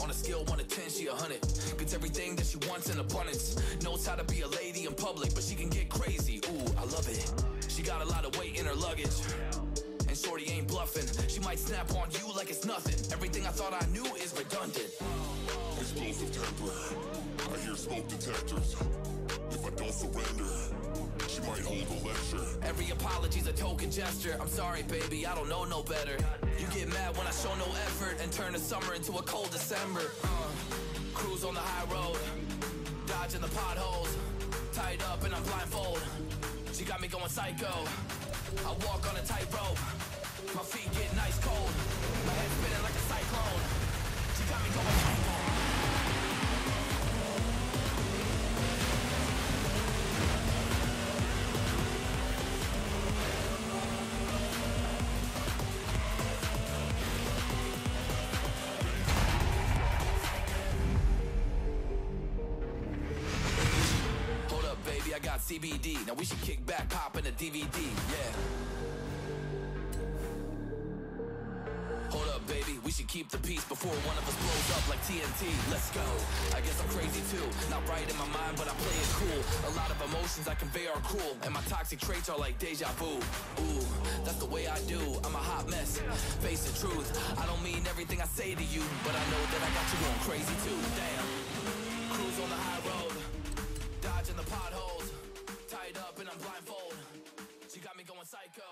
On a scale 1 to 10, she a 100. Gets everything that she wants in abundance. Knows how to be a lady in public, but she can get crazy. Ooh, I love it. She got a lot of weight in her luggage. And Shorty ain't bluffing. She might snap on you like it's nothing. Everything I thought I knew is redundant. Explosive temper. I hear smoke detectors. If I don't surrender, she might hold a lecture. Every apology's a token gesture. I'm sorry, baby, I don't know no better. You get mad when I show no effort and turn the summer into a cold December. Uh, cruise on the high road, dodging the potholes, tied up and I'm blindfold. She got me going psycho. I walk on a tightrope. My feet get nice cold. Got CBD. Now we should kick back, pop in a DVD. Yeah. Hold up, baby, we should keep the peace before one of us blows up like TNT. Let's go. I guess I'm crazy too. Not right in my mind, but I play it cool. A lot of emotions I convey are cruel, and my toxic traits are like deja vu. Ooh, that's the way I do. I'm a hot mess. Face the truth. I don't mean everything I say to you, but I know that I got you going crazy too. Damn. Up and I'm blindfold. She got me going psycho.